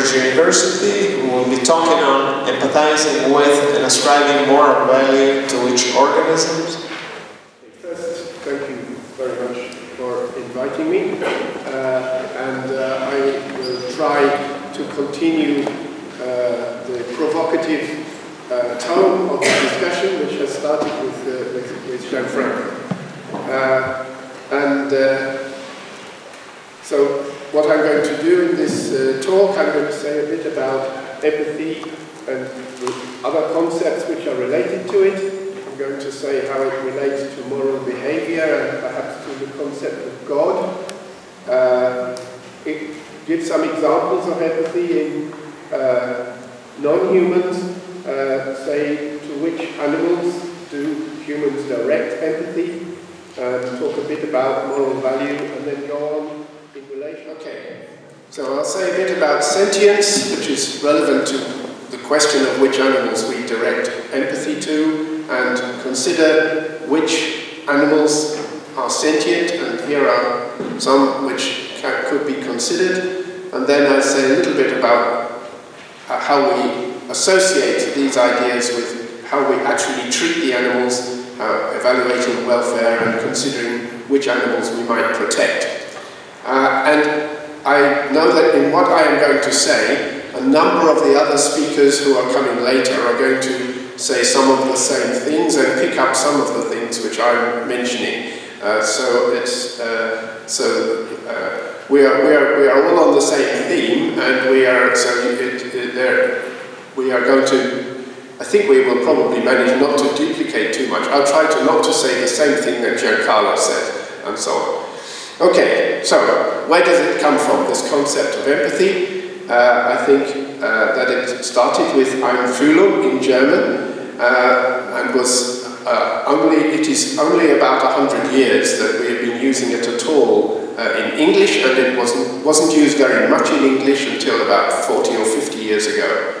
Cambridge University, who will be talking on empathizing with and ascribing moral value to each organisms. First, thank you very much for inviting me, uh, and uh, I will try to continue uh, the provocative uh, tone of the discussion, which has started with, uh, with, with Jean-Franc. Uh, and so what I'm going to do in this uh, talk, I'm going to say a bit about empathy and other concepts which are related to it. I'm going to say how it relates to moral behavior and perhaps to the concept of God. Uh, it gives some examples of empathy in uh, non-humans, uh, say to which animals do humans direct empathy, and talk a bit about moral value, and then go on Okay, so I'll say a bit about sentience, which is relevant to the question of which animals we direct empathy to, and consider which animals are sentient, and here are some which can, could be considered, and then I'll say a little bit about uh, how we associate these ideas with how we actually treat the animals, uh, evaluating welfare and considering which animals we might protect. Uh, and I know that in what I am going to say, a number of the other speakers who are coming later are going to say some of the same things and pick up some of the things which I'm mentioning. Uh, so it's uh, so uh, we are we are we are all on the same theme, and we are so it, it, there we are going to. I think we will probably manage not to duplicate too much. I'll try to not to say the same thing that Giancarlo said, and so on. Okay, so where does it come from, this concept of empathy? Uh, I think uh, that it started with Einfühlung in German uh, and was uh, only, it is only about 100 years that we have been using it at all uh, in English and it wasn't, wasn't used very much in English until about 40 or 50 years ago.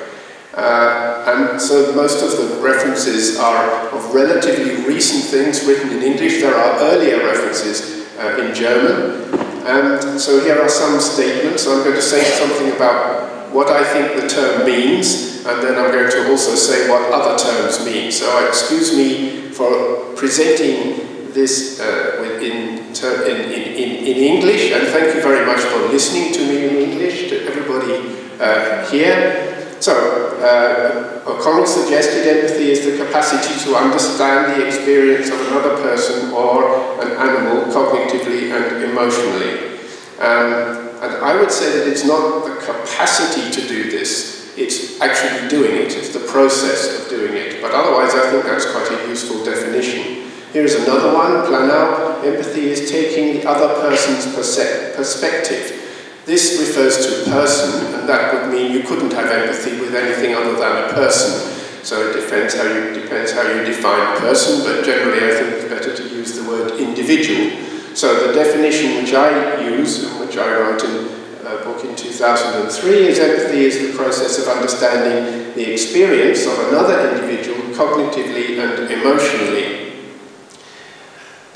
Uh, and so most of the references are of relatively recent things written in English. There are earlier references uh, in German. And so here are some statements. I'm going to say something about what I think the term means, and then I'm going to also say what other terms mean. So excuse me for presenting this uh, in, in, in, in, English, and thank you very much for listening to me in English, to everybody uh, here. So, uh, O'Connell suggested empathy is the capacity to understand the experience of another person or an animal cognitively and emotionally. Um, and I would say that it's not the capacity to do this, it's actually doing it, it's the process of doing it. But otherwise, I think that's quite a useful definition. Here's another one, Planalp. Empathy is taking the other person's perspective this refers to a person, and that would mean you couldn't have empathy with anything other than a person. So it depends how you, depends how you define person, but generally I think it's better to use the word individual. So the definition which I use, and which I wrote in a book in 2003, is empathy is the process of understanding the experience of another individual cognitively and emotionally.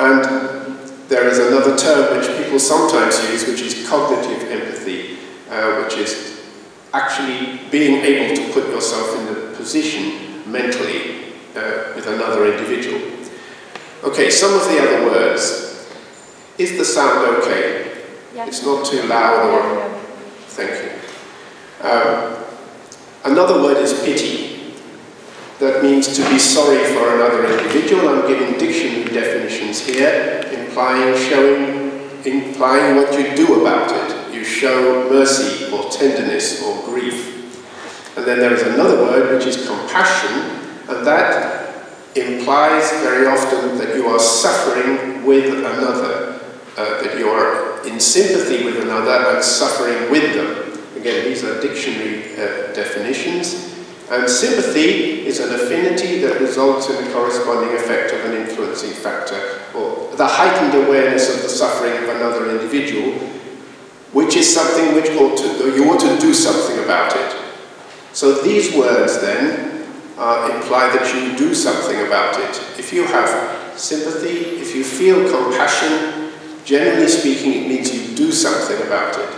And there is another term which people sometimes use, which is cognitive empathy, uh, which is actually being able to put yourself in the position mentally uh, with another individual. Okay, some of the other words. Is the sound okay? Yeah. It's not too loud or... Yeah. Thank you. Um, another word is pity. That means to be sorry for another individual. I'm giving dictionary definitions here implying showing, implying what you do about it. Show mercy or tenderness or grief. And then there is another word which is compassion, and that implies very often that you are suffering with another, uh, that you are in sympathy with another and suffering with them. Again, these are dictionary uh, definitions. And sympathy is an affinity that results in the corresponding effect of an influencing factor, or the heightened awareness of the suffering of another individual, which is something which ought to, you ought to do something about it. So these words then uh, imply that you do something about it. If you have sympathy, if you feel compassion, generally speaking, it means you do something about it.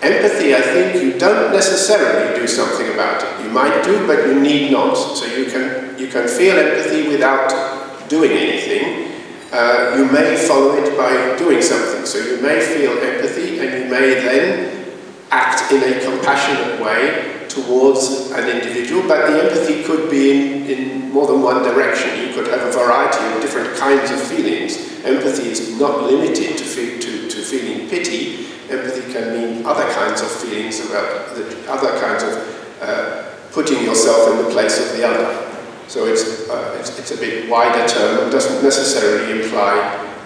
empathy, I think you don't necessarily do something about it. You might do, but you need not. So you can, you can feel empathy without doing anything. Uh, you may follow it by doing something. So you may feel empathy and you may then act in a compassionate way towards an individual, but the empathy could be in, in more than one direction. You could have a variety of different kinds of feelings. Empathy is not limited to, to, to feeling pity. Empathy can mean other kinds of feelings about the, other kinds of uh, putting yourself in the place of the other. So it's, uh, it's, it's, a bit wider term. It doesn't necessarily imply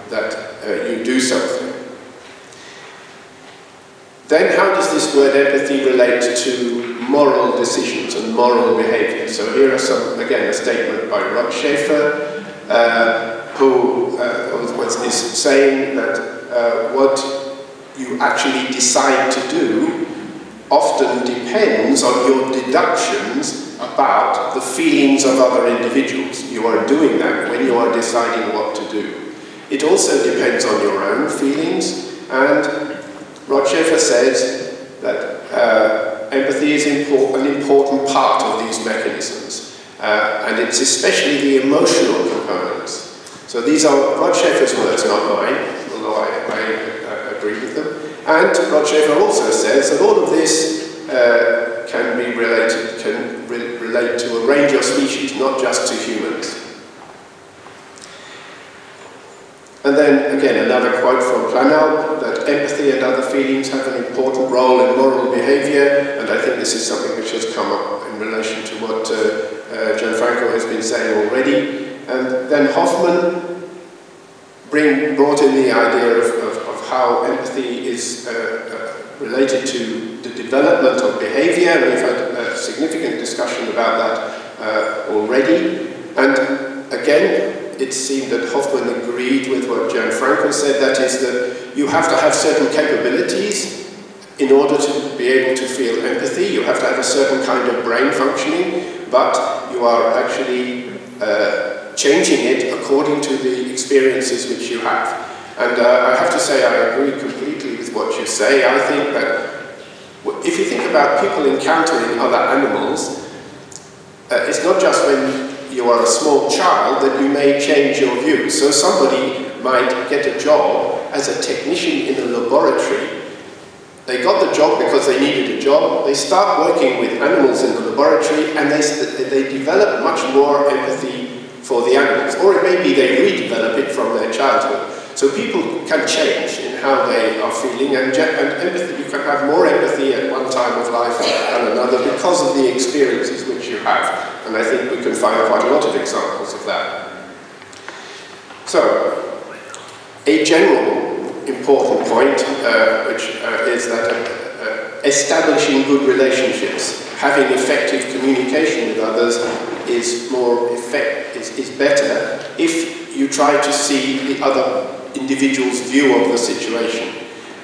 that uh, you do something. Then how does this word empathy relate to moral decisions and moral behavior? So here are some, again, a statement by Rod Schaefer, uh, who uh, is saying that uh, what you actually decide to do often depends on your deductions about the feelings of other individuals. You are doing that when you are deciding what to do. It also depends on your own feelings and Rod Schaefer says that uh, empathy is an important part of these mechanisms, uh, and it's especially the emotional components. So these are Rod Schaefer's words, not mine, although I, I uh, agree with them. And Rod Schaefer also says that all of this uh, can be related, can re relate to a range of species, not just to humans. And then again, another quote from Planalp that empathy and other feelings have an important role in moral behavior, and I think this is something which has come up in relation to what uh, uh, Gianfranco has been saying already. And then Hoffman bring, brought in the idea of, of, of how empathy is uh, uh related to the development of behavior, we've had a significant discussion about that uh, already. And again, it seemed that Hoffman agreed with what Gianfranco said, that is that you have to have certain capabilities in order to be able to feel empathy. You have to have a certain kind of brain functioning, but you are actually uh, changing it according to the experiences which you have. And uh, I have to say I agree completely with what you say. I think that if you think about people encountering other animals, uh, it's not just when you are a small child that you may change your view. So somebody might get a job as a technician in a laboratory. They got the job because they needed a job. They start working with animals in the laboratory and they, they develop much more empathy for the animals. Or it may be they redevelop it from their childhood. So people can change in how they are feeling, and, and empathy, you can have more empathy at one time of life than another because of the experiences which you have. And I think we can find quite a lot of examples of that. So, a general important point, uh, which uh, is that uh, establishing good relationships, having effective communication with others is more effect is, is better if you try to see the other individual's view of the situation.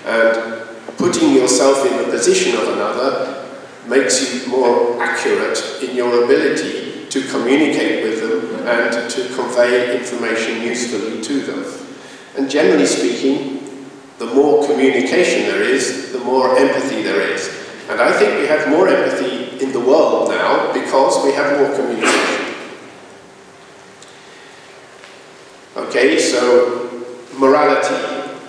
And putting yourself in the position of another makes you more accurate in your ability to communicate with them and to convey information usefully to them. And generally speaking, the more communication there is, the more empathy there is. And I think we have more empathy in the world now because we have more communication. Okay, so morality.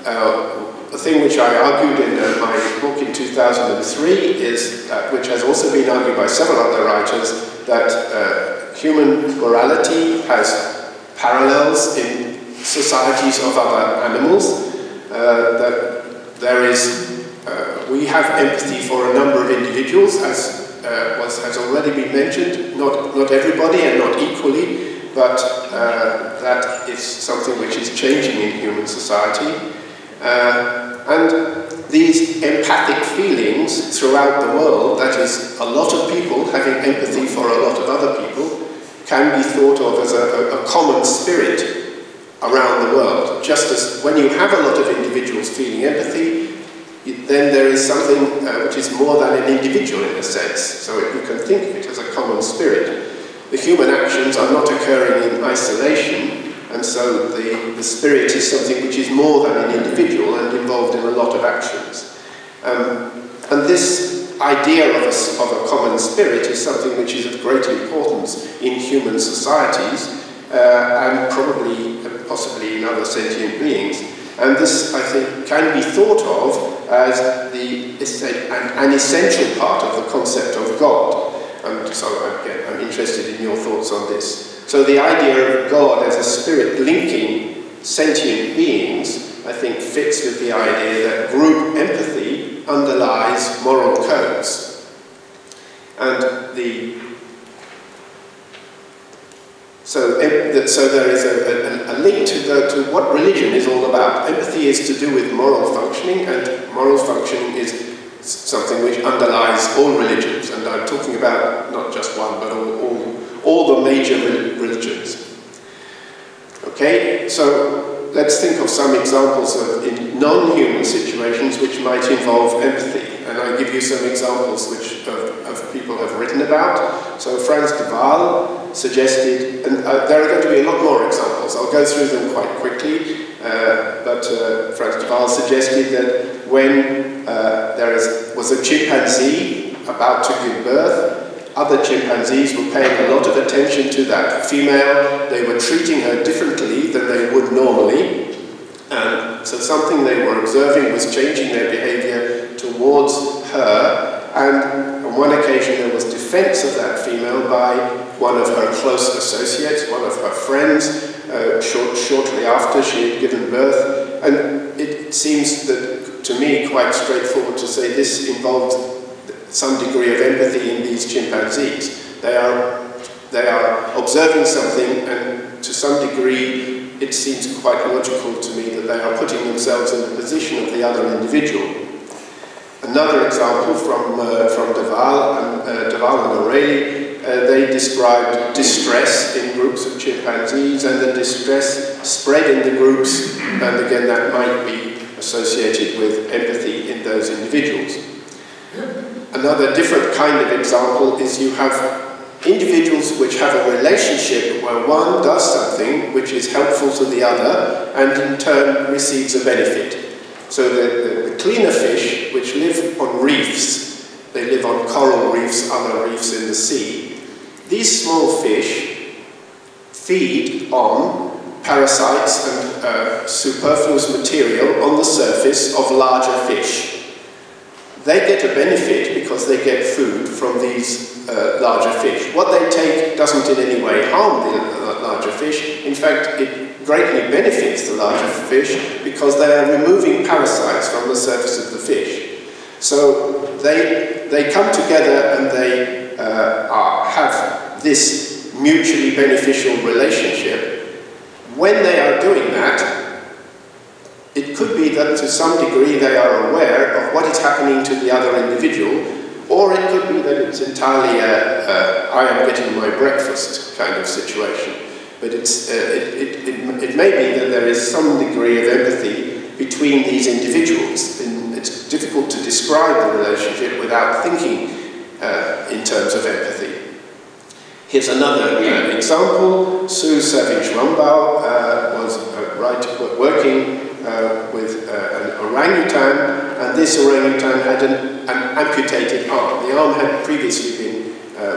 Uh, the thing which I argued in uh, my book in 2003 is, uh, which has also been argued by several other writers, that uh, human morality has parallels in societies of other animals, uh, that there is, uh, we have empathy for a number of individuals, as was, has already been mentioned, not, not everybody and not equally, but uh, that is something which is changing in human society. Uh, and these empathic feelings throughout the world, that is, a lot of people having empathy for a lot of other people, can be thought of as a, a, common spirit around the world. Just as when you have a lot of individuals feeling empathy, then there is something uh, which is more than an individual in a sense. So you can think of it as a common spirit. The human actions are not occurring in isolation, and so the, the spirit is something which is more than an individual and involved in a lot of actions. Um, And this idea of a, of a common spirit is something which is of great importance in human societies uh, and probably, uh, possibly in other sentient beings. And this, I think, can be thought of as the, an, an essential part of the concept of God. And so I'm interested in your thoughts on this. So the idea of God as a spirit linking sentient beings, I think, fits with the idea that group empathy underlies moral codes. And the so, so there is a, a, a link to, the, to what religion is all about. Empathy is to do with moral functioning, and moral functioning is something which underlies all religions. And I'm talking about not just one, but all, all, all the major religions. Okay, so let's think of some examples of in non-human situations which might involve empathy. And I give you some examples which of, of people have written about. So Frans de Waal suggested, and uh, there are going to be a lot more examples. I'll go through them quite quickly. Uh, but uh, Frans de Waal suggested that when uh, there is, was a chimpanzee about to give birth, other chimpanzees were paying a lot of attention to that female. They were treating her differently than they would normally. And so something they were observing was changing their behavior towards her. And on one occasion there was defense of that female by one of her close associates, one of her friends, uh, short, shortly after she had given birth. And it seems that, to me, quite straightforward to say this involved some degree of empathy in these chimpanzees. They are, they are observing something and to some degree it seems quite logical to me that they are putting themselves in the position of the other individual. Another example from, uh, from De Waal and, uh, De Waal and Aureli, uh, they described distress in groups of chimpanzees and the distress spread in the groups, and again that might be associated with empathy in those individuals. Another different kind of example is you have individuals which have a relationship where one does something which is helpful to the other and in turn receives a benefit. So the, the, the cleaner fish, which live on reefs, they live on coral reefs, other reefs in the sea, these small fish feed on parasites and uh, superfluous material on the surface of larger fish. They get a benefit because they get food from these uh, larger fish. What they take doesn't in any way harm the uh, larger fish. In fact, it greatly benefits the larger fish because they are removing parasites from the surface of the fish. So they, they come together and they are, have this mutually beneficial relationship. When they are doing that, it could be that to some degree they are aware of what is happening to the other individual, or it could be that it's entirely a, a I am getting my breakfast kind of situation. But it's, uh, it, it, it, it, may be that there is some degree of empathy between these individuals. And it's difficult to describe the relationship without thinking uh, in terms of empathy. Here's another uh, example. Sue Savage Rumbaugh uh, was uh, right, working uh, with uh, an orangutan, and this orangutan had an, an, amputated arm. The arm had previously been,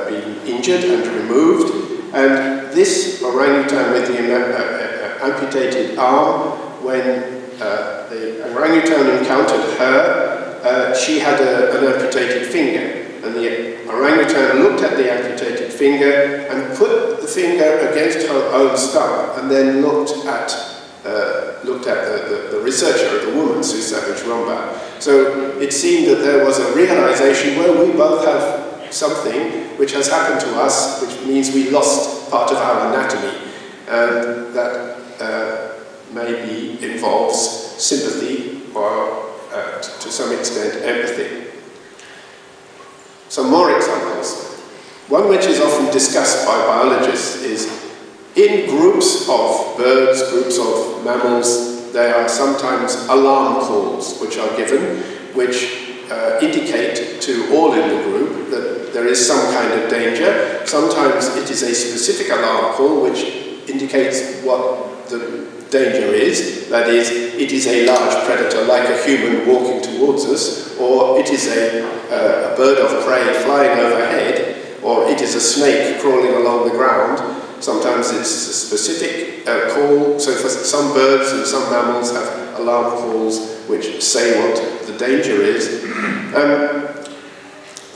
been injured and removed, and this orangutan with the amputated arm, when the orangutan encountered her, she had a, an amputated finger. And the orangutan looked at the amputated finger and put the finger against her own stump and then looked at uh, looked at the, the, the, researcher, the woman, Sue Savage Rumbaugh. So it seemed that there was a realization where we both have something which has happened to us, which means we lost part of our anatomy, and that uh, maybe involves sympathy or, uh, to some extent, empathy. Some more examples. One which is often discussed by biologists is in groups of birds, groups of mammals, there are sometimes alarm calls which are given, which uh, indicate to all in the group that there is some kind of danger. Sometimes it is a specific alarm call which indicates what the danger is. That is, it is a large predator like a human walking towards us, or it is a, uh, a bird of prey flying overhead, or it is a snake crawling along the ground. Sometimes it's a specific uh, call. So for some birds and some mammals have alarm calls which say what the danger is. Um,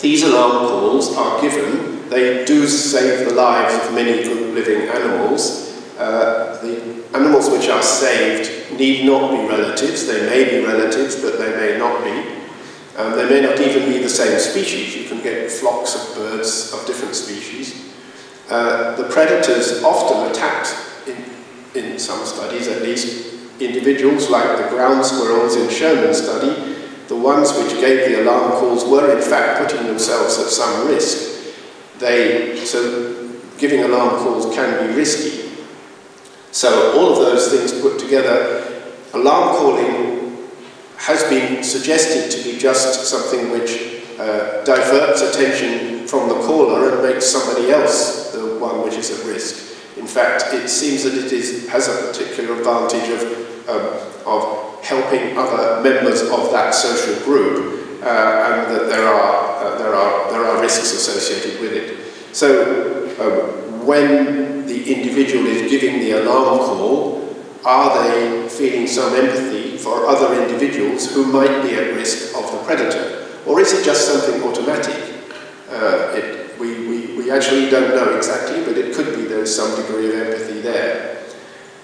these alarm calls are given. They do save the lives of many living animals. Uh, the animals which are saved need not be relatives. They may be relatives, but they may not be. Um, they may not even be the same species. You can get flocks of birds of different species. Uh, the predators often attacked, in, in some studies at least, individuals like the ground squirrels in Sherman's study. The ones which gave the alarm calls were in fact putting themselves at some risk. They, so giving alarm calls can be risky. So all of those things put together, alarm calling has been suggested to be just something which uh, diverts attention from the caller and makes somebody else the one which is at risk. In fact, it seems that it is, has a particular advantage of, um, of helping other members of that social group uh, and that there are, uh, there, are, there are risks associated with it. So um, when the individual is giving the alarm call, are they feeling some empathy for other individuals who might be at risk of the predator? Or is it just something automatic? Uh, it, we, we, we actually don't know exactly, but it could be there's some degree of empathy there.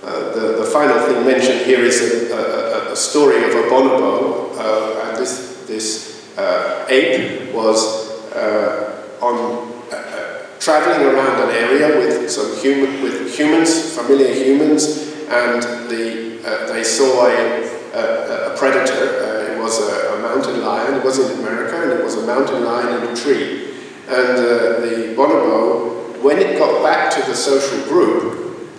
Uh, the, the final thing mentioned here is a, a, a story of a bonobo, uh, and this, this uh, ape was uh, on traveling around an area with some human, with humans, familiar humans, and the, uh, they saw a, a, a predator. Uh, it was a, a, mountain lion. It was in America, and it was a mountain lion in a tree. And uh, the bonobo, when it got back to the social group,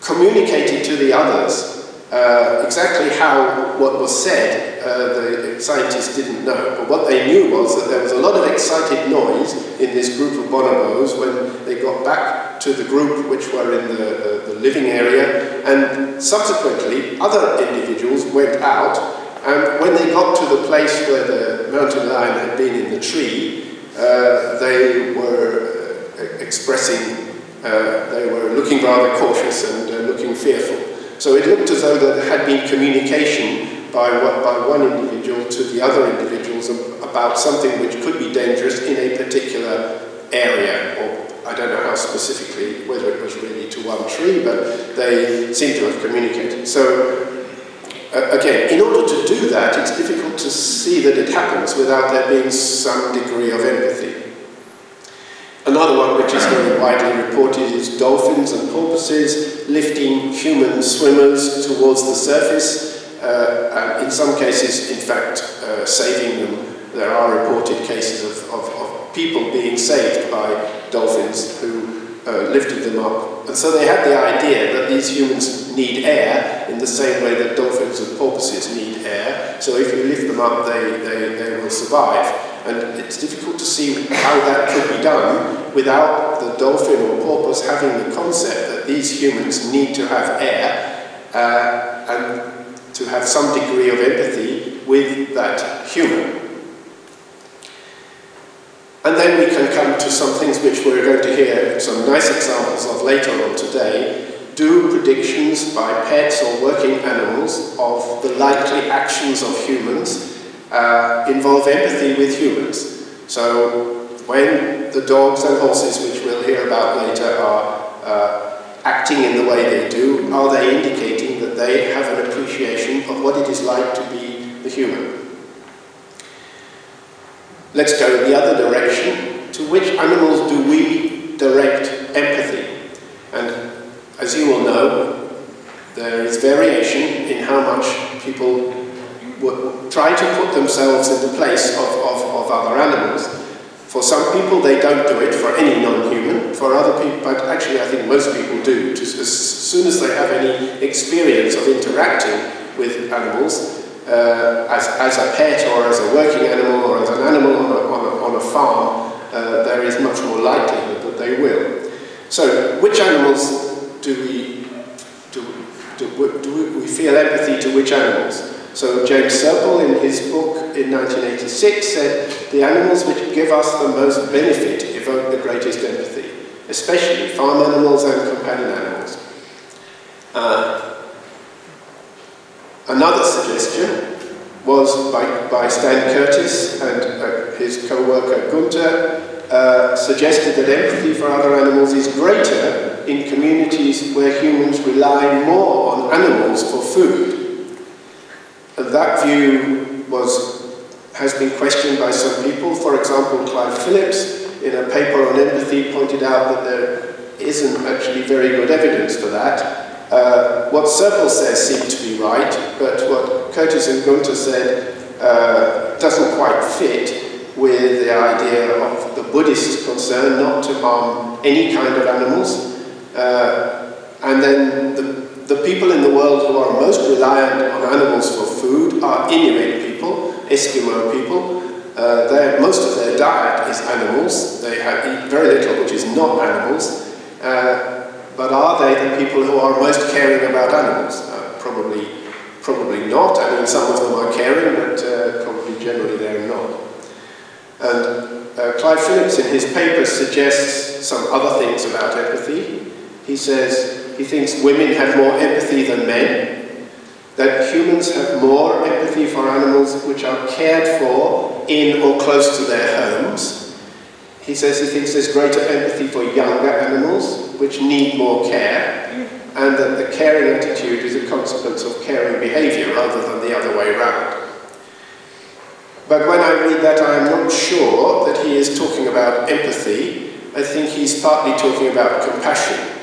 communicated to the others uh, exactly how what was said, uh, the scientists didn't know. But what they knew was that there was a lot of excited noise in this group of bonobos when they got back to the group which were in the, the, the living area. And subsequently, other individuals went out. And when they got to the place where the mountain lion had been in the tree, uh, they were uh, expressing, uh, they were looking rather cautious and uh, looking fearful. So it looked as though there had been communication by, by one individual to the other individuals about something which could be dangerous in a particular area, or I don't know how specifically, whether it was really to one tree, but they seem to have communicated. So uh, again, in order to do that, it's difficult to see that it happens without there being some degree of empathy. Another one which is very widely reported is dolphins and porpoises lifting human swimmers towards the surface, uh, and in some cases, in fact, uh, saving them. There are reported cases of, of, of people being saved by dolphins who uh, lifted them up. And so they had the idea that these humans need air in the same way that dolphins and porpoises need air. So if you lift them up, they, they, they will survive. And it's difficult to see how that could be done without the dolphin or porpoise having the concept that these humans need to have air uh, and to have some degree of empathy with that human. And then we can come to some things which we're going to hear some nice examples of later on today. Do predictions by pets or working animals of the likely actions of humans uh, involve empathy with humans. So when the dogs and horses, which we'll hear about later, are uh, acting in the way they do, are they indicating that they have an appreciation of what it is like to be the human? Let's go the other direction. To which animals do we direct empathy? And as you will know, there is variation in how much people try to put themselves in the place of, of, of other animals. For some people, they don't do it for any non-human. For other people, but actually I think most people do. Just as soon as they have any experience of interacting with animals, uh, as, as a pet or as a working animal or as an animal on a, on a, on a farm, uh, there is much more likelihood that they will. So, which animals do we, do, do, do we feel empathy to? which animals. So James Serpell in his book in 1986 said, the animals which give us the most benefit evoke the greatest empathy, especially farm animals and companion animals. Uh, another suggestion was by, by Stan Curtis and uh, his co-worker Gunter, uh, suggested that empathy for other animals is greater in communities where humans rely more on animals for food. That view was, has been questioned by some people. For example, Clive Phillips, in a paper on empathy, pointed out that there isn't actually very good evidence for that. Uh, what Serpell says seemed to be right, but what Curtis and Gunther said uh, doesn't quite fit with the idea of the Buddhist concern not to harm any kind of animals. Uh, and then the, the people in the world who are most reliant on animals for food are Inuit people, Eskimo people. Uh, most of their diet is animals. They have, eat very little which is not animals. Uh, but are they the people who are most caring about animals? Uh, probably, probably not. I mean, some of them are caring, but uh, probably generally they're not. And uh, Clive Phillips in his paper suggests some other things about empathy. He says he thinks women have more empathy than men, that humans have more empathy for animals which are cared for in or close to their homes. He says he thinks there's greater empathy for younger animals which need more care, and that the caring attitude is a consequence of caring behaviour rather than the other way around. But when I read that, I am not sure that he is talking about empathy. I think he's partly talking about compassion,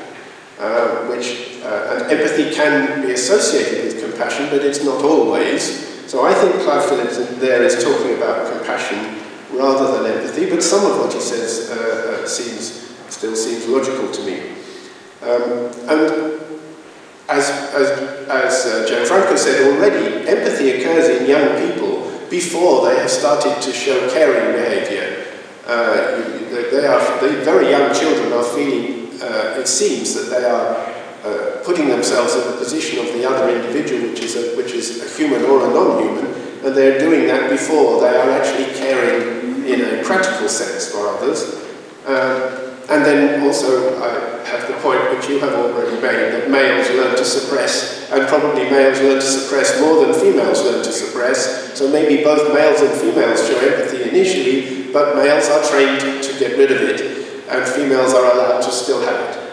uh, which, uh, and empathy can be associated with compassion, but it's not always. So I think Clive Phillips there is talking about compassion rather than empathy, but some of what he says uh, uh seems, still seems logical to me. Um, and as, as, as uh, Gianfranco said already, empathy occurs in young people before they have started to show caring behavior. Uh, they are, the very young children are feeling, uh, it seems that they are uh, putting themselves in the position of the other individual, which is, a, which is a human or a non-human, and they're doing that before they are actually caring in a practical sense for others. Uh, and then also I have the point which you have already made, that males learn to suppress, and probably males learn to suppress more than females learn to suppress. So maybe both males and females show empathy initially, but males are trained to get rid of it, and females are allowed to still have it.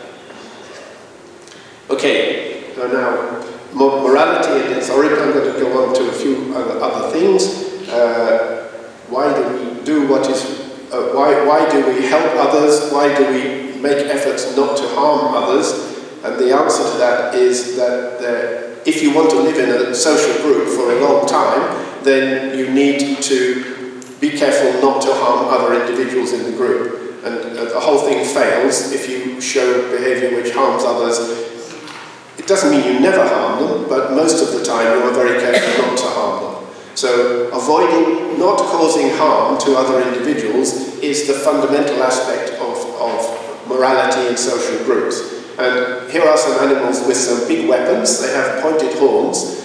Okay, so now morality and its origin, I'm going to go on to a few other, things. Uh, why do we do what is uh, why, why do we help others? Why do we make efforts not to harm others? And the answer to that is that if you want to live in a social group for a long time, then you need to be careful not to harm other individuals in the group. And the whole thing fails if you show behavior which harms others. It doesn't mean you never harm them, but most of the time you are very careful not to harm them. So avoiding not causing harm to other individuals is the fundamental aspect of, of morality in social groups. And here are some animals with some big weapons. They have pointed horns.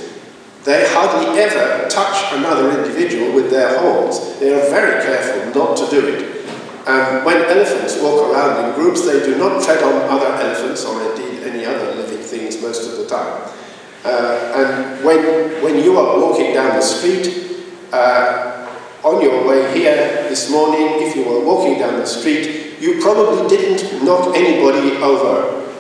They hardly ever touch another individual with their horns. They are very careful not to do it. And when elephants walk around in groups, they do not tread on other elephants or indeed any other living things most of the time. Uh, and when, when you are walking down the street, uh, on your way here this morning, if you were walking down the street, you probably didn't knock anybody over.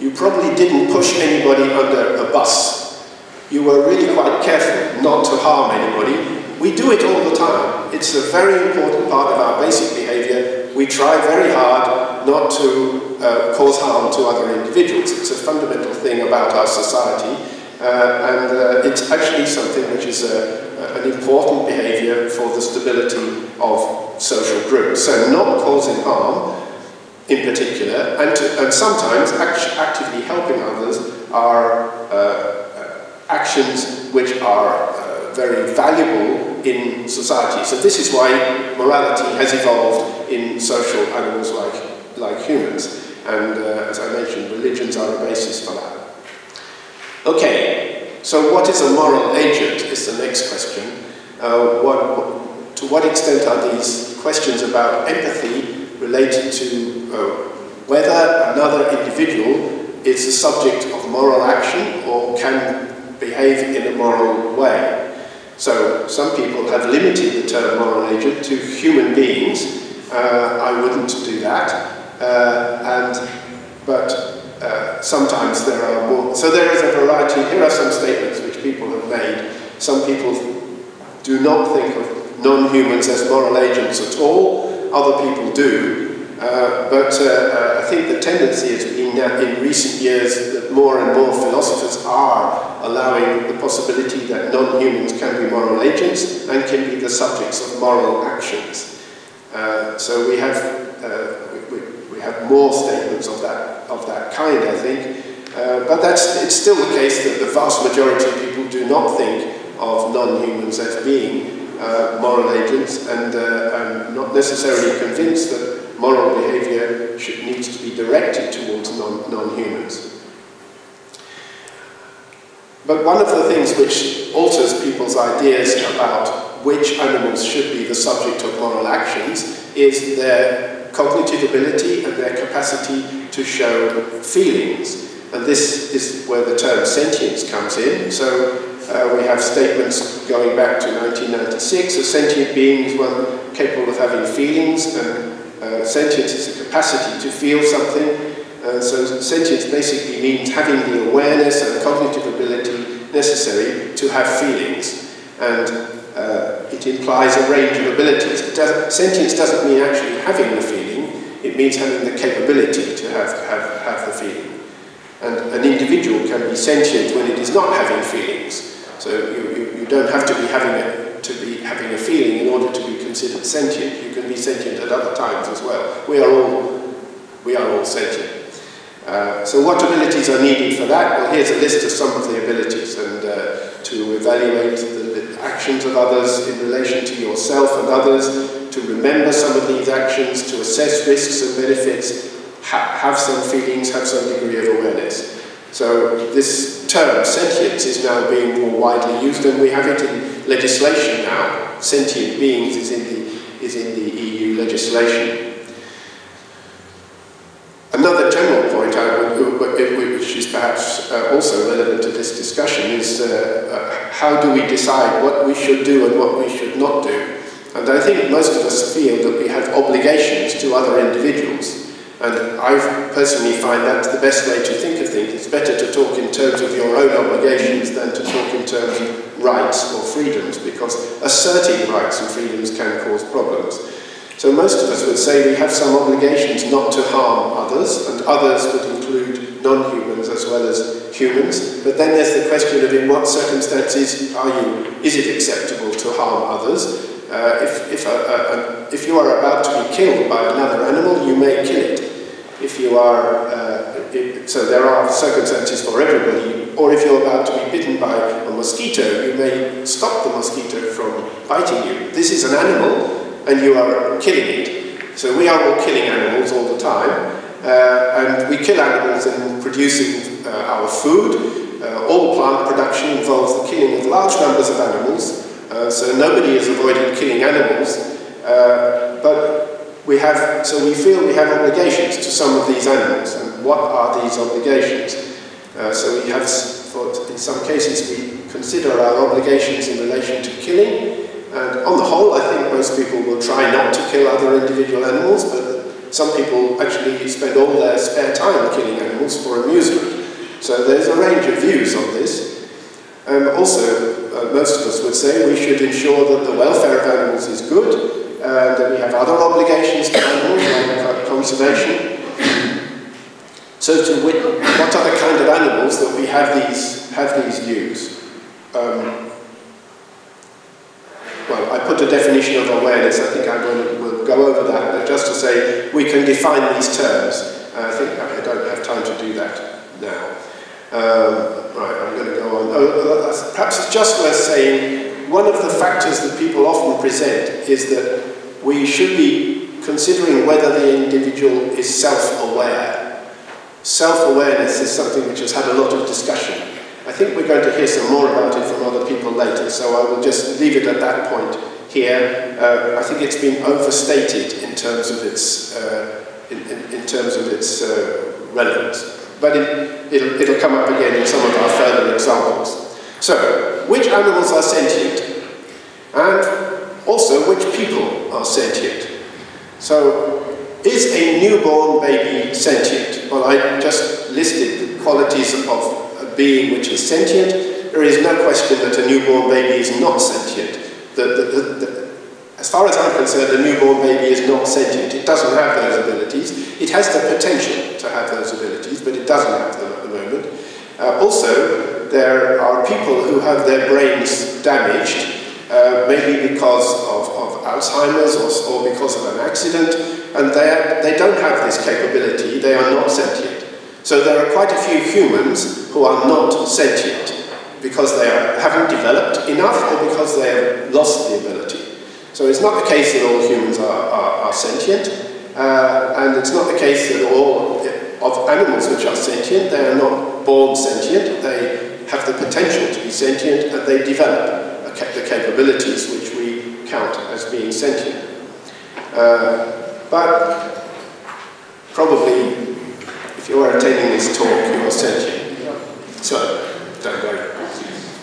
You probably didn't push anybody under a bus. You were really quite careful not to harm anybody. We do it all the time. It's a very important part of our basic behavior. We try very hard not to uh, cause harm to other individuals. It's a fundamental thing about our society, uh, and uh, it's actually something which is a, an important behavior for the stability of social groups. So not causing harm, in particular, and, to, and sometimes act actively helping others are uh, actions which are uh, very valuable in society. So this is why morality has evolved in social animals like, like humans. And uh, as I mentioned, religions are a basis for that. Okay, So what is a moral agent is the next question. Uh, what, to what extent are these questions about empathy related to uh, whether another individual is the subject of moral action or can behave in a moral way? So some people have limited the term moral agent to human beings. Uh, I wouldn't do that. Uh, and, but uh, sometimes there are more. So there is a variety. Here are some statements which people have made. Some people do not think of non-humans as moral agents at all. Other people do. Uh, but uh, uh, I think the tendency has been that in recent years that more and more philosophers are allowing the possibility that non-humans can be moral agents and can be the subjects of moral actions. Uh, so we have, uh, we, we, have more statements of that, of that kind, I think. Uh, but that's, it's still the case that the vast majority of people do not think of non-humans as being moral agents and, and not necessarily convinced that moral behavior should, needs to be directed towards non-humans. but one of the things which alters people's ideas about which animals should be the subject of moral actions is their cognitive ability and their capacity to show feelings. And this is where the term sentience comes in. So uh, we have statements going back to 1996. A sentient being is one capable of having feelings and uh, sentience is a capacity to feel something. Uh, so sentience basically means having the awareness and cognitive ability necessary to have feelings. And uh, it implies a range of abilities. Does, sentience doesn't mean actually having the feeling, it means having the capability to have, have, have the feeling. And an individual can be sentient when it is not having feelings. So you, you, you don't have to be having a, to be having a feeling in order to be considered sentient. You can be sentient at other times as well. We are all, we are all sentient. Uh, so what abilities are needed for that? Well, here's a list of some of the abilities and uh, to evaluate actions of others in relation to yourself and others, to remember some of these actions, to assess risks and benefits, ha have some feelings, have some degree of awareness. So this term, sentience, is now being more widely used and we have it in legislation now sentient beings is in the, is in the EU legislation. Another general point would, which is perhaps uh, also relevant to this discussion is uh, uh, how do we decide what we should do and what we should not do? And I think most of us feel that we have obligations to other individuals. And I personally find that the best way to think of things. It's better to talk in terms of your own obligations than to talk in terms of rights or freedoms, because asserting rights and freedoms can cause problems. So most of us would say we have some obligations not to harm others, and others would include non-humans as well as humans. But then there's the question of in what circumstances are you, is it acceptable to harm others? Uh, if, if, a, a, a, if you are about to be killed by another animal, you may kill it if you are, uh, so there are circumstances for everybody, or if you're about to be bitten by a mosquito, you may stop the mosquito from biting you. This is an animal, and you are killing it. So we are all killing animals all the time, uh, and we kill animals in producing uh, our food. Uh, all plant production involves the killing of large numbers of animals, uh, so nobody is avoiding killing animals, uh, but we have, so we feel we have obligations to some of these animals. And what are these obligations? Uh, so we have, for, in some cases, we consider our obligations in relation to killing. And on the whole, I think most people will try not to kill other individual animals, but some people actually spend all their spare time killing animals for amusement. So there's a range of views on this. Um, also, uh, most of us would say we should ensure that the welfare of animals is good, uh, that we have other obligations to animals, like conservation. So to what are the kind of animals that we have these, have these views? Um, well, I put a definition of awareness, I think I'm going to we'll go over that, but just to say we can define these terms. I think I don't have time to do that now. Um, right, I'm going to go on. Oh, uh, perhaps it's just worth saying one of the factors that people often present is that we should be considering whether the individual is self-aware. Self-awareness is something which has had a lot of discussion. I think we're going to hear some more about it from other people later, so I will just leave it at that point here. Uh, I think it's been overstated in terms of its, uh, in, in, in, terms of its uh, relevance. But it, it'll, it'll come up again in some of our further examples. So, which animals are sentient? And also, which people are sentient? So, is a newborn baby sentient? Well, I just listed the qualities of being which is sentient. There is no question that a newborn baby is not sentient. The, the, the, as far as I'm concerned, a newborn baby is not sentient. It doesn't have those abilities. It has the potential to have those abilities, but it doesn't have them at the moment. Uh, also, there are people who have their brains damaged, uh, maybe because of, of Alzheimer's or, or because of an accident, and they, they don't have this capability, they are not sentient. So there are quite a few humans who are not sentient because they are, haven't developed enough or because they have lost the ability. So it's not the case that all humans are, are, are sentient, uh, and it's not the case that all of animals which are sentient, they are not born sentient, they have the potential to be sentient and they develop the capabilities which we count as being sentient. Uh, but probably, if you are attending this talk, you are sentient. So, don't worry.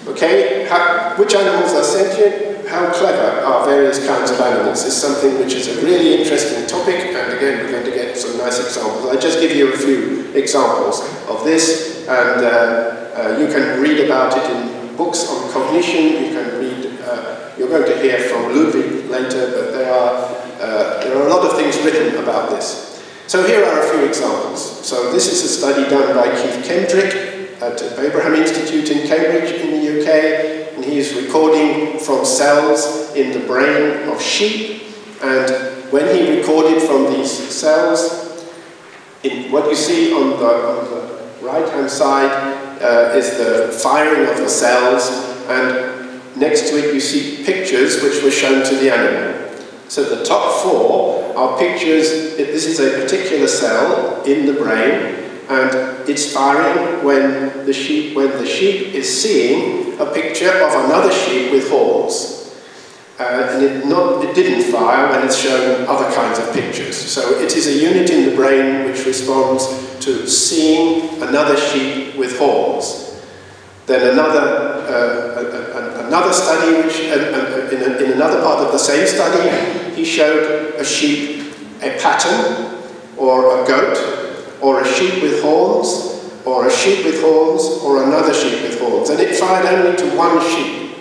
Okay, How, which animals are sentient? How clever are various kinds of animals is something which is a really interesting topic, and again, we're going to get some nice examples. I'll just give you a few examples of this, and uh, uh, you can read about it in books on cognition. You can read, uh, you're going to hear from Ludwig later, but there are uh, there are a lot of things written about this. So here are a few examples. So this is a study done by Keith Kendrick at Babraham Institute in Cambridge in the UK, and he is recording from cells in the brain of sheep, and when he recorded from these cells, in what you see on the, on the right-hand side uh, is the firing of the cells, and next to it you see pictures which were shown to the animal. So the top four are pictures, this is a particular cell in the brain, and it's firing when the sheep, when the sheep is seeing a picture of another sheep with horns. Uh, and it, not, it didn't fire when it's shown other kinds of pictures. So it is a unit in the brain which responds to seeing another sheep with horns. Then another, uh, another study, which in, a, in another part of the same study, he showed a sheep, a pattern, or a goat, or a sheep with horns, or a sheep with horns, or another sheep with horns. And it fired only to one sheep.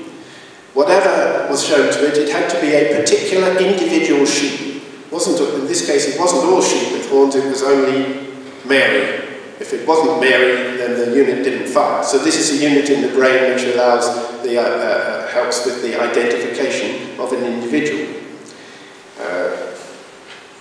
Whatever was shown to it, it had to be a particular individual sheep. It wasn't, in this case, it wasn't all sheep with horns, it was only Mary, if it wasn't Mary, then the unit didn't fire. So this is a unit in the brain which allows the, uh, uh, helps with the identification of an individual. Uh,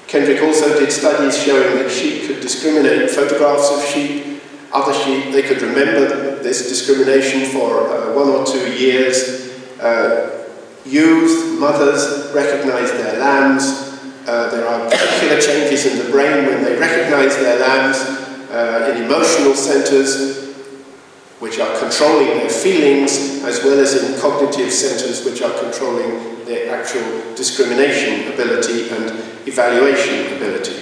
Kendrick also did studies showing that sheep could discriminate photographs of sheep, other sheep, they could remember this discrimination for uh, one or two years. Uh, youth, mothers recognize their lambs. Uh, there are particular changes in the brain when they recognize their lambs uh, in emotional centers, which are controlling their feelings, as well as in cognitive centers, which are controlling their actual discrimination ability and evaluation ability.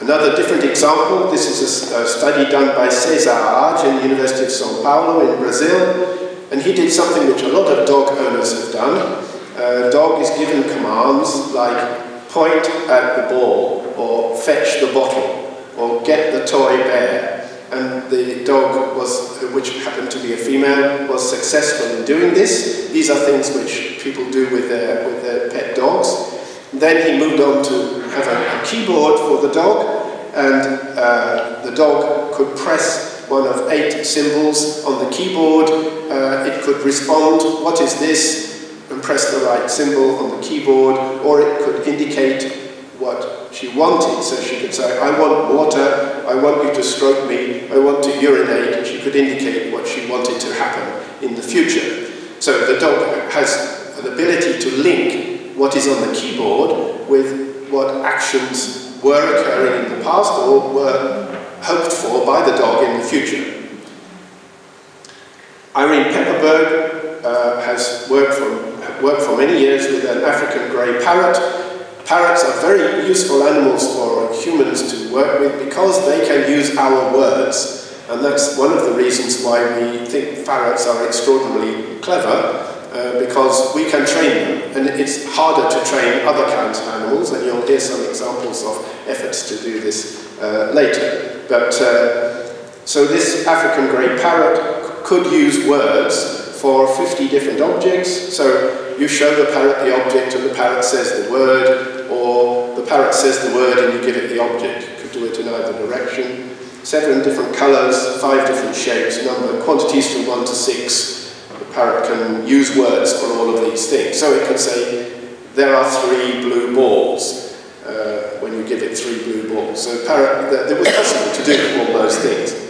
Another different example, this is a, a study done by Cesar Ades in the University of Sao Paulo in Brazil, and he did something which a lot of dog owners have done. A dog is given commands like point at the ball or fetch the bottle, or get the toy bear. And the dog, was, which happened to be a female, was successful in doing this. These are things which people do with their, with their pet dogs. Then he moved on to have a, a keyboard for the dog, and uh, the dog could press one of eight symbols on the keyboard. Uh, it could respond, what is this, and press the right symbol on the keyboard, or it could indicate what she wanted, so she could say, I want water, I want you to stroke me, I want to urinate, she could indicate what she wanted to happen in the future. So the dog has an ability to link what is on the keyboard with what actions were occurring in the past or were hoped for by the dog in the future. Irene Pepperberg uh, has worked for, worked for many years with an African grey parrot. Parrots are very useful animals for humans to work with because they can use our words. And that's one of the reasons why we think parrots are extraordinarily clever, uh, because we can train them. And it's harder to train other kinds of animals, and you'll hear some examples of efforts to do this uh, later. But uh, so this African grey parrot could use words for 50 different objects. So you show the parrot the object and the parrot says the word, or the parrot says the word and you give it the object. You could do it in either direction. Seven different colours, five different shapes, number, quantities from one to six. The parrot can use words for all of these things. So it can say, there are three blue balls. Uh, when you give it three blue balls. So parrot, it was possible to do all those things.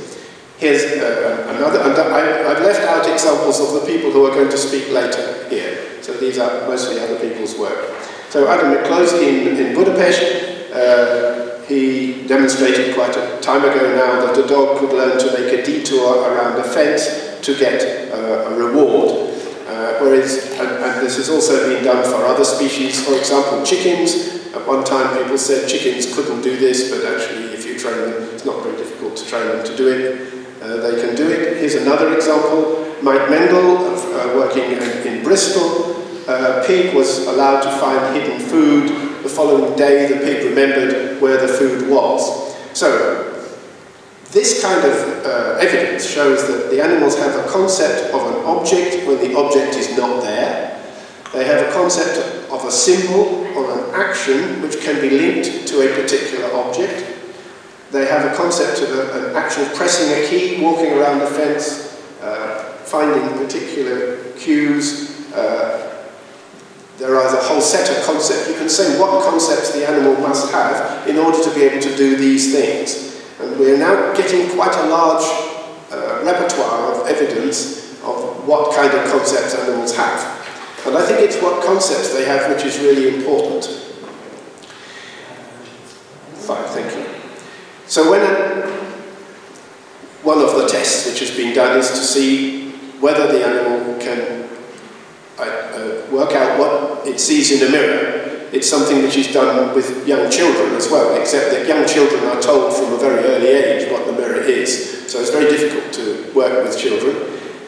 Here's uh, another, and I, have left out examples of the people who are going to speak later here. So these are mostly other people's work. So Adam Miklósi in, in Budapest, uh, he demonstrated quite a time ago now that a dog could learn to make a detour around a fence to get uh, a reward. Uh, whereas, and, and, this has also been done for other species, for example, chickens. At one time people said chickens couldn't do this, but actually if you train them, it's not very difficult to train them to do it. Uh, they can do it. Here's another example. Mike Mendl, uh, working in, in Bristol, uh, pig was allowed to find hidden food. The following day, the pig remembered where the food was. So, this kind of uh, evidence shows that the animals have a concept of an object when the object is not there. They have a concept of a symbol or an action which can be linked to a particular object. They have a concept of a, an action of pressing a key, walking around the fence, uh, finding particular cues. Uh, whole set of concepts. You can say what concepts the animal must have in order to be able to do these things. And we're now getting quite a large uh, repertoire of evidence of what kind of concepts animals have. And I think it's what concepts they have which is really important. Fine, thank you. So when a, one of the tests which has been done is to see whether the animal can uh, uh, work out what it sees in a mirror. It's something which is done with young children as well, except that young children are told from a very early age what the mirror is. So it's very difficult to work with children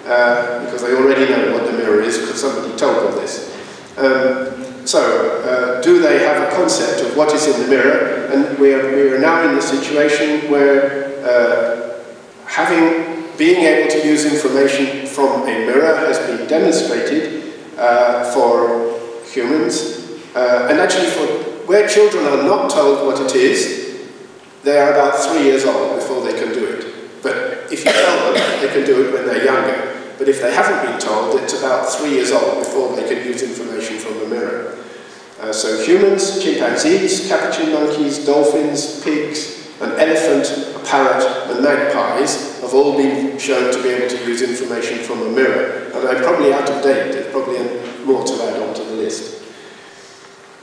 uh, because they already know what the mirror is because somebody told them this. Um, so, uh, do they have a concept of what is in the mirror? And we are, we are now in the situation where uh, having, being able to use information from a mirror has been demonstrated uh, for humans. Uh, and actually, for where children are not told what it is, they are about three years old before they can do it. But if you tell them, they can do it when they're younger. But if they haven't been told, it's about three years old before they can use information from the mirror. Uh, so humans, chimpanzees, capuchin monkeys, dolphins, pigs, an elephant, a parrot, and magpies all been shown to be able to use information from a mirror. And I'm probably out of date, there's probably more to add on to the list.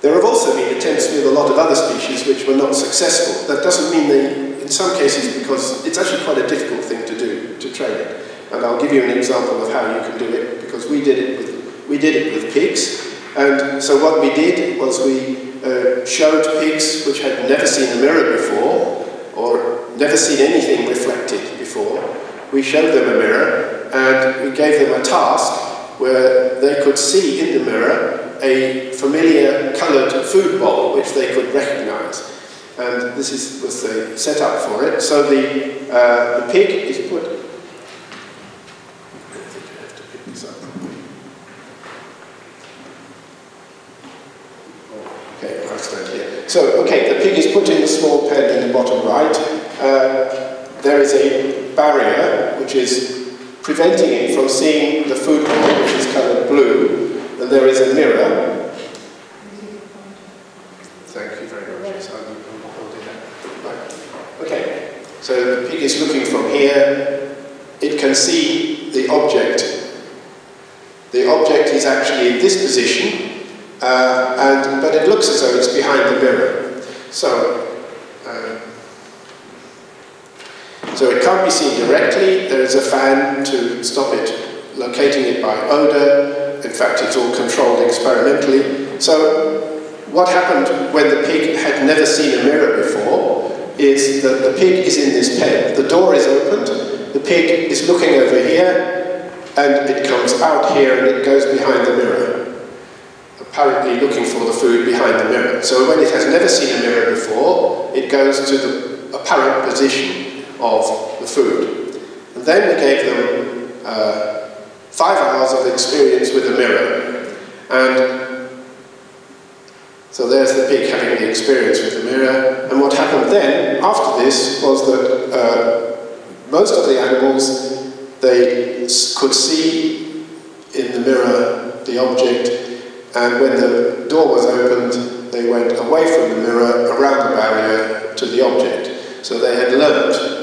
There have also been attempts with a lot of other species which were not successful. That doesn't mean they, in some cases, because it's actually quite a difficult thing to do, to train it. And I'll give you an example of how you can do it, because we did it with, we did it with pigs. And so what we did was we uh, showed pigs which had never seen a mirror before, or never seen anything reflected before. We showed them a mirror, and we gave them a task where they could see in the mirror a familiar coloured food bowl which they could recognise. And this is, was the setup for it. So the, uh, the pig is put Okay, So, okay, the pig is put in a small pen in the bottom right. Uh, there is a barrier which is preventing it from seeing the food bowl which is coloured blue, and there is a mirror. Thank you very much. Okay, so the pig is looking from here. It can see the object. The object is actually in this position, uh, and, but it looks as though it's behind the mirror. So, uh, So it can't be seen directly. There is a fan to stop it, locating it by odor. In fact, it's all controlled experimentally. So what happened when the pig had never seen a mirror before is that the pig is in this pen. The door is opened, the pig is looking over here, and it comes out here and it goes behind the mirror, apparently looking for the food behind the mirror. So when it has never seen a mirror before, it goes to the apparent position of the food. And then we gave them uh, five hours of experience with a mirror. And so there's the pig having the experience with the mirror. And what happened then, after this, was that uh, most of the animals, they could see in the mirror the object, and when the door was opened, they went away from the mirror, around the barrier, to the object. So they had learnt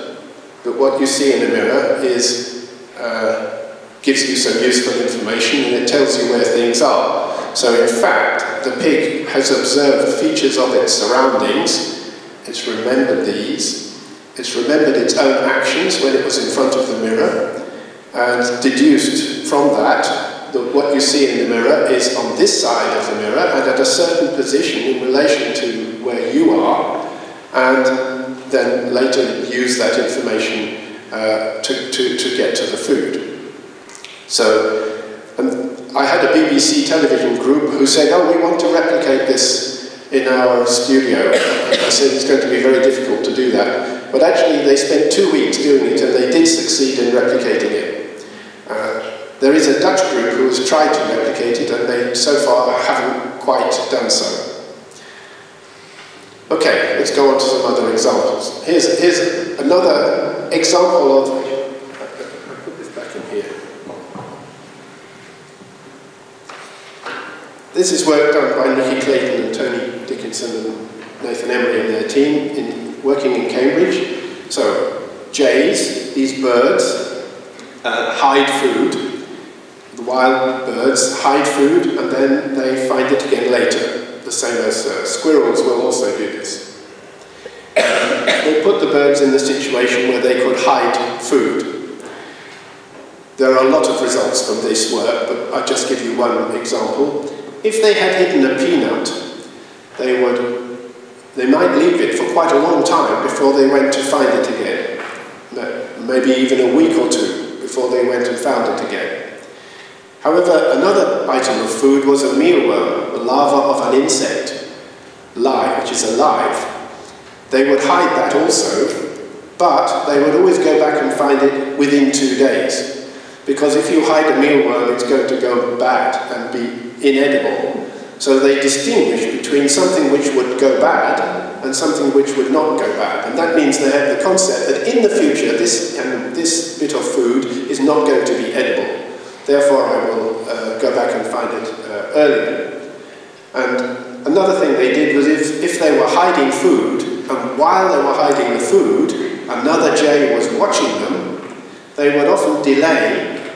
that what you see in the mirror is uh, gives you some useful information and it tells you where things are. So in fact, the pig has observed features of its surroundings, it's remembered these, it's remembered its own actions when it was in front of the mirror, and deduced from that that what you see in the mirror is on this side of the mirror and at a certain position in relation to where you are, and then later use that information uh, to, to, to get to the food. So, and I had a BBC television group who said, oh, we want to replicate this in our studio. I said it's going to be very difficult to do that. But actually, they spent two weeks doing it, and they did succeed in replicating it. Uh, there is a Dutch group who has tried to replicate it, and they so far haven't quite done so. Okay, let's go on to some other examples. Here's, here's another example of Put This back in here. This is work done by Nicky Clayton and Tony Dickinson and Nathan Emery and their team in working in Cambridge. So, jays, these birds, uh, hide food. The wild birds hide food and then they find it again later. The same as uh, squirrels will also do this. they put the birds in the situation where they could hide food. There are a lot of results from this work, but I'll just give you one example. If they had hidden a peanut, they would, they might leave it for quite a long time before they went to find it again. Maybe even a week or two before they went and found it again. However, another item of food was a mealworm, the larva of an insect, live, which is alive. They would hide that also, but they would always go back and find it within two days. Because if you hide a mealworm, it's going to go bad and be inedible. So they distinguish between something which would go bad and something which would not go bad. And that means they have the concept that in the future this, um, this bit of food is not going to be edible. Therefore I will uh, go back and find it uh, earlier. And another thing they did was if, if they were hiding food, and while they were hiding the food, another jay was watching them, they would often delay,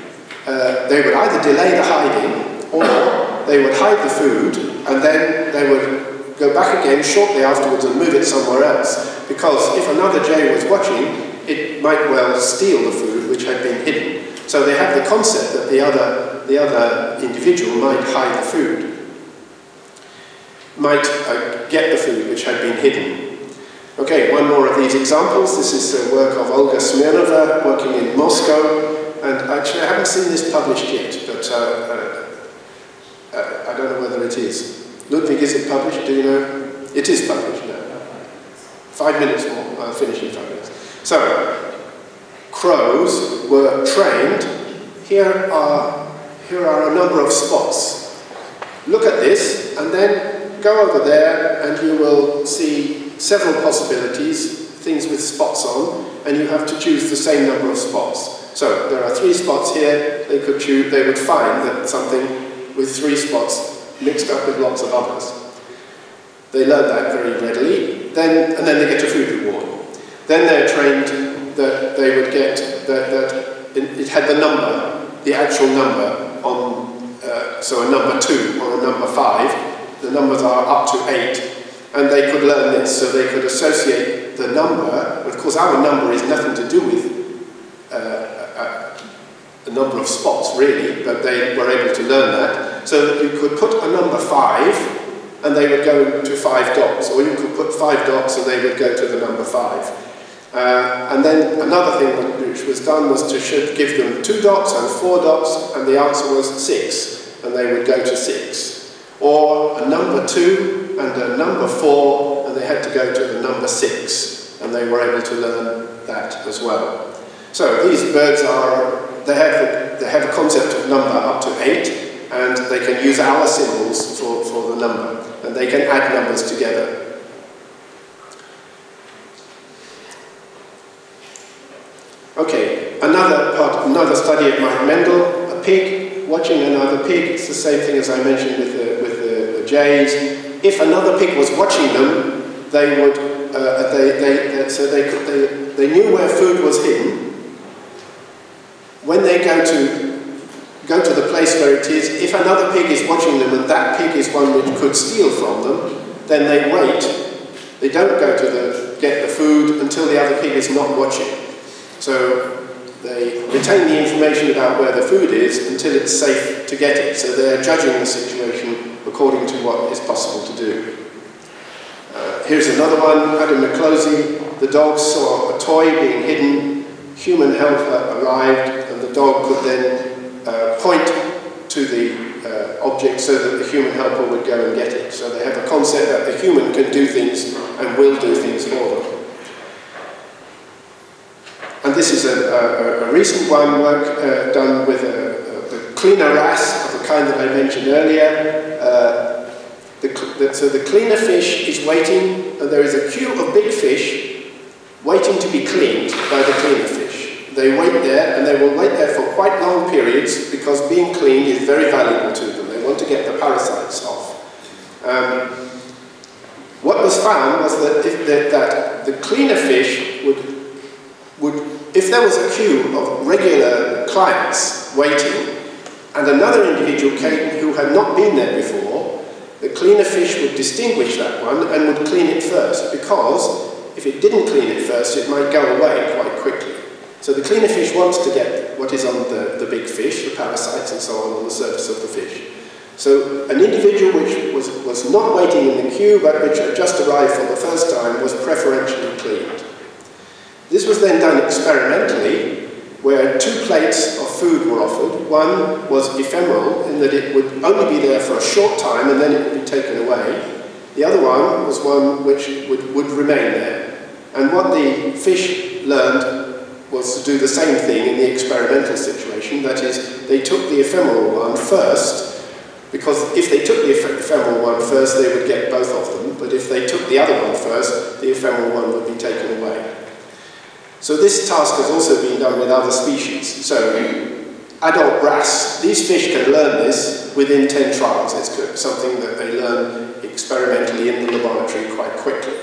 uh, they would either delay the hiding or they would hide the food, and then they would go back again shortly afterwards and move it somewhere else. Because if another jay was watching, it might well steal the food which had been hidden. So they have the concept that the other, the other individual might hide the food, might uh, get the food which had been hidden. Okay, one more of these examples. This is the work of Olga Smirnova, working in Moscow. And actually, I haven't seen this published yet, but uh, uh, uh, I don't know whether it is. Ludwig, is it published? Do you know? It is published now. Five minutes more. I'll finish in five minutes. So, crows were trained. Here are, here are a number of spots. Look at this, and then go over there, and you will see several possibilities, things with spots on, and you have to choose the same number of spots. So there are three spots here. They could choose. They would find that something with three spots mixed up with lots of others. They learn that very readily, then, and then they get a food reward. Then they're trained that they would get, that, that it, had the number, the actual number on, uh, so a number two or a number five, the numbers are up to eight, and they could learn this, so they could associate the number, of course our number is nothing to do with uh, a, a, number of spots really, but they were able to learn that. So that you could put a number 5 and they would go to 5 dots, or you could put 5 dots and they would go to the number 5. Uh, and then another thing which was done was to give them 2 dots and 4 dots, and the answer was 6, and they would go to 6. Or a number 2 and a number 4 and they had to go to the number six, and they were able to learn that as well. So these birds are, they have, they have a concept of number up to eight, and they can use our symbols for, for the number, and they can add numbers together. Okay, another part, another study of Mike Mendl, a pig, watching another pig, it's the same thing as I mentioned with the, with the, the jays. If another pig was watching them, they would, uh, they, they, they, so they, could, they, they knew where food was hidden. When they go to, go to the place where it is, if another pig is watching them and that pig is one which could steal from them, then they wait. They don't go to the, get the food until the other pig is not watching. So they retain the information about where the food is until it's safe to get it. So they're judging the situation according to what is possible to do. Here's another one, Adam Miklósi. The dog saw a toy being hidden. Human helper arrived, and the dog could then uh, point to the uh, object so that the human helper would go and get it. So they have a concept that the human can do things and will do things for them. This is a, a, a recent one, work uh, done with a, a, cleaner wrasse of the kind that I mentioned earlier. Uh, the, the, so the cleaner fish is waiting, and there is a queue of big fish waiting to be cleaned by the cleaner fish. They wait there, and they will wait there for quite long periods because being cleaned is very valuable to them. They want to get the parasites off. Um, what was found was that, if, that, that the cleaner fish would, would, if there was a queue of regular clients waiting, and another individual came who had not been there before, the cleaner fish would distinguish that one and would clean it first because if it didn't clean it first, it might go away quite quickly. So the cleaner fish wants to get what is on the, the big fish, the parasites and so on, on the surface of the fish. So an individual which was, was not waiting in the queue but which had just arrived for the first time was preferentially cleaned. This was then done experimentally where two plates of food were offered. One was ephemeral in that it would only be there for a short time and then it would be taken away. The other one was one which would, would remain there. And what the fish learned was to do the same thing in the experimental situation. That is, they took the ephemeral one first, because if they took the ephemeral one first, they would get both of them. But if they took the other one first, the ephemeral one would be taken away. So this task has also been done with other species. So adult wrasse, these fish can learn this within 10 trials. It's something that they learn experimentally in the laboratory quite quickly.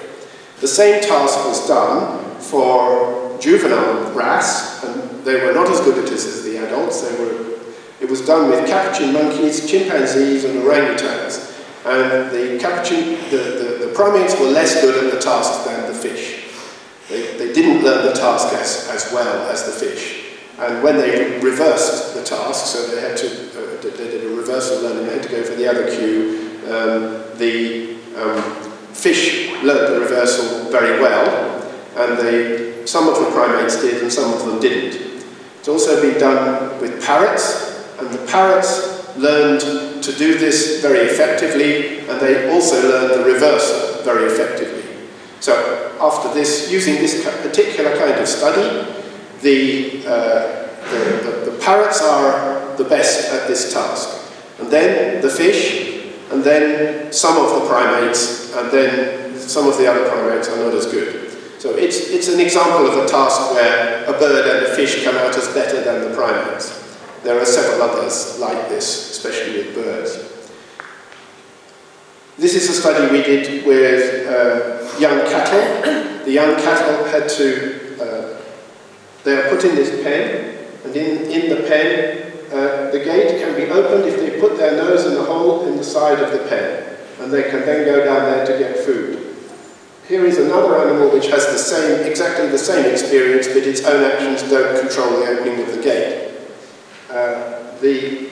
The same task was done for juvenile wrasse, and they were not as good at this as the adults. They were, it was done with capuchin monkeys, chimpanzees, and orangutans. And the capuchin, the, the, the primates were less good at the task than the fish. They, they didn't learn the task as, as well as the fish. And when they reversed the task, so they had to, uh, they did a reversal learning, they had to go for the other cue, um, the um, fish learned the reversal very well, and they, some of the primates did and some of them didn't. It's also been done with parrots, and the parrots learned to do this very effectively, and they also learned the reversal very effectively. So after this, using this particular kind of study, the, uh, the, the, the parrots are the best at this task. And then the fish, and then some of the primates, and then some of the other primates are not as good. So it's, it's an example of a task where a bird and a fish come out as better than the primates. There are several others like this, especially with birds. This is a study we did with uh, young cattle. The young cattle had to, uh, they are put in this pen, and in, in the pen, uh, the gate can be opened if they put their nose in the hole in the side of the pen, and they can then go down there to get food. here is another animal which has the same, exactly the same experience, but its own actions don't control the opening of the gate. Uh, the,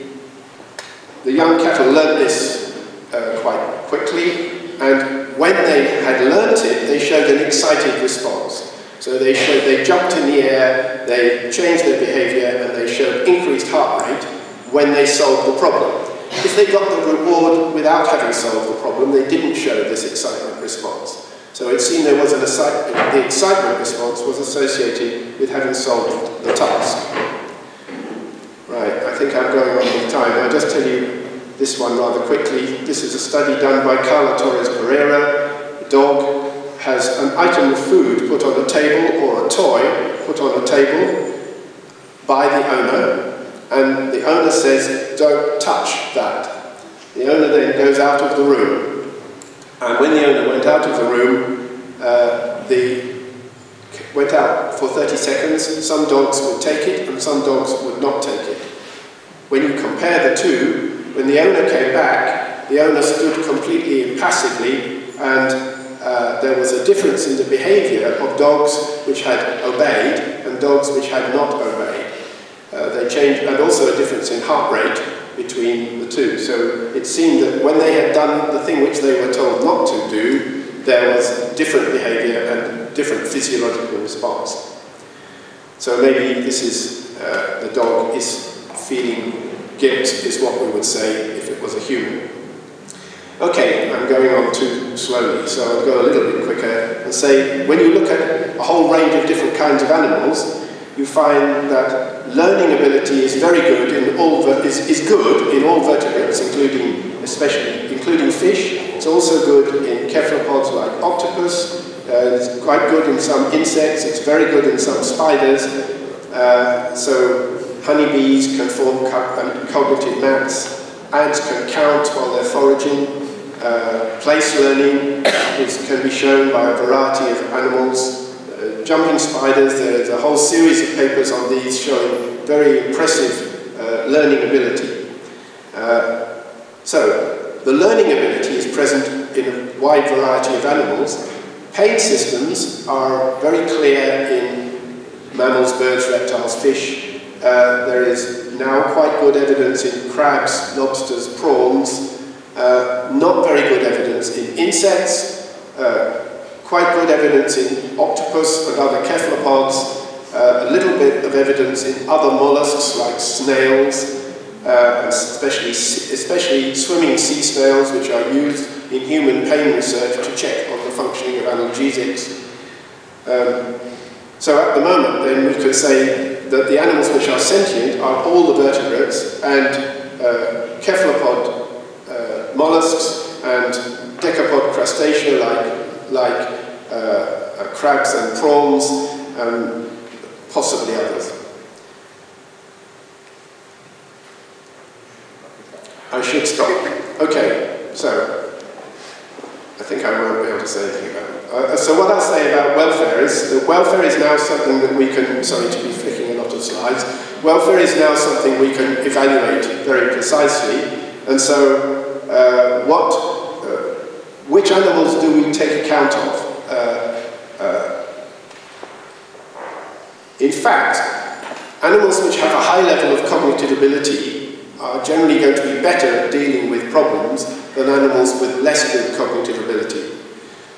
the young cattle learn this uh, quite quickly, and when they had learnt it, they showed an excited response. So they showed they jumped in the air, they changed their behaviour, and they showed increased heart rate when they solved the problem. If they got the reward without having solved the problem, they didn't show this excitement response. So it seemed there was an excitement, the excitement response was associated with having solved the task. Right, I think I'm going on with time. I'll just tell you this one rather quickly. This is a study done by Carla Torres Pereira. The dog has an item of food put on a table or a toy put on a table by the owner and the owner says, don't touch that. The owner then goes out of the room. And when the owner went out of the room, uh, the went out for 30 seconds. Some dogs would take it and some dogs would not take it. When you compare the two, when the owner came back, the owner stood completely impassively and uh, there was a difference in the behavior of dogs which had obeyed and dogs which had not obeyed. Uh, they changed, and also a difference in heart rate between the two. So it seemed that when they had done the thing which they were told not to do, there was different behavior and different physiological response. So maybe this is, uh, the dog is feeling guilt, is what we would say if it was a human. Okay, I'm going on too slowly, so I'll go a little bit quicker and say, when you look at a whole range of different kinds of animals, you find that learning ability is very good in all is, is good in all vertebrates, including especially including fish. It's also good in cephalopods like octopus. Uh, it's quite good in some insects. It's very good in some spiders. Uh, so honeybees can form co cognitive maps. Ants can count while they're foraging. Uh, place learning is, can be shown by a variety of animals jumping spiders, there's a whole series of papers on these showing very impressive uh, learning ability. Uh, so, the learning ability is present in a wide variety of animals. Pain systems are very clear in mammals, birds, reptiles, fish. Uh, there is now quite good evidence in crabs, lobsters, prawns. Uh, not very good evidence in insects, uh, quite good evidence in octopus and other cephalopods, uh, a little bit of evidence in other mollusks like snails, uh, especially, especially swimming sea snails, which are used in human pain research to check on the functioning of analgesics. Um, so at the moment, then, we could say that the animals which are sentient are all the vertebrates and uh, cephalopod uh, mollusks and decapod crustacea like, like uh, crabs and prawns, and possibly others. I should stop. Okay, so I think I won't be able to say anything about it. Uh, so what I'll say about welfare is that welfare is now something that we can, sorry to be flicking a lot of slides, welfare is now something we can evaluate very precisely. And so uh, what, uh, which animals do we take account of? Uh, uh, in fact, animals which have a high level of cognitive ability are generally going to be better at dealing with problems than animals with less good cognitive ability.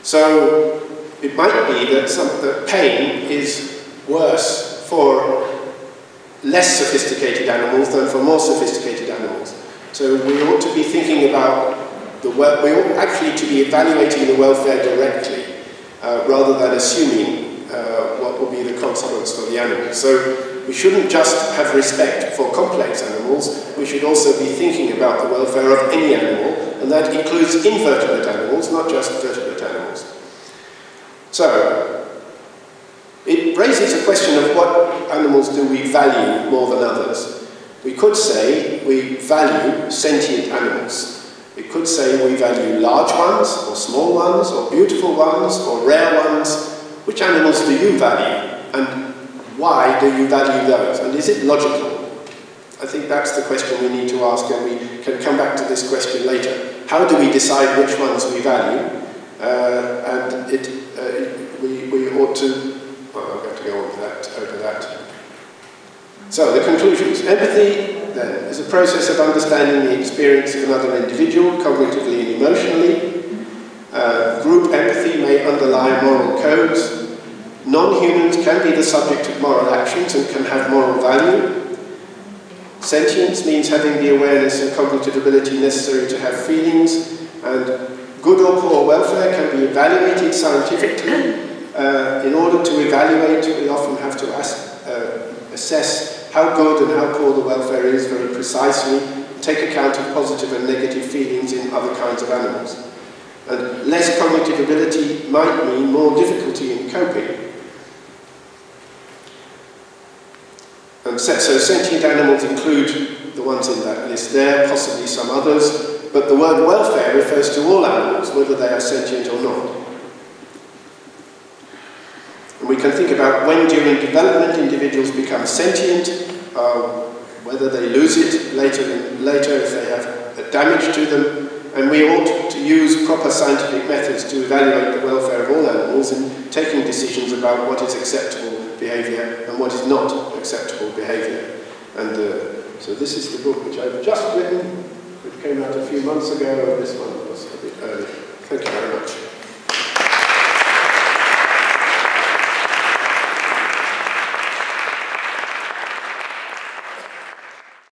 So it might be that, some, pain is worse for less sophisticated animals than for more sophisticated animals. So we ought to be thinking about the we ought actually to be evaluating the welfare directly uh, rather than assuming uh, what will be the consequence for the animal. So we shouldn't just have respect for complex animals, we should also be thinking about the welfare of any animal, and that includes invertebrate animals, not just vertebrate. So, it raises a question of what animals do we value more than others. We could say we value sentient animals. We could say we value large ones, or small ones, or beautiful ones, or rare ones. Which animals do you value? And why do you value those? And is it logical? I think that's the question we need to ask, and we can come back to this question later. How do we decide which ones we value? Uh, and it, we, we ought to, well, I'm going to go on that, over that. So, the conclusions. Empathy, then, is a process of understanding the experience of another individual, cognitively and emotionally. Uh, group empathy may underlie moral codes. Non-humans can be the subject of moral actions and can have moral value. Sentience means having the awareness and cognitive ability necessary to have feelings, and good or poor welfare can be evaluated scientifically. Uh, in order to evaluate, we often have to ask, uh, assess how good and how poor the welfare is very precisely, take account of positive and negative feelings in other kinds of animals. And less cognitive ability might mean more difficulty in coping. And so sentient animals include the ones in that list there, possibly some others, but the word welfare refers to all animals, whether they are sentient or not. And we can think about when during development individuals become sentient, uh, whether they lose it later, later if they have a damage to them, and we ought to use proper scientific methods to evaluate the welfare of all animals in taking decisions about what is acceptable behaviour and what is not acceptable behaviour. And uh, so this is the book which I've just written, came out a few months ago, and this one was a bit early. Thank you very much.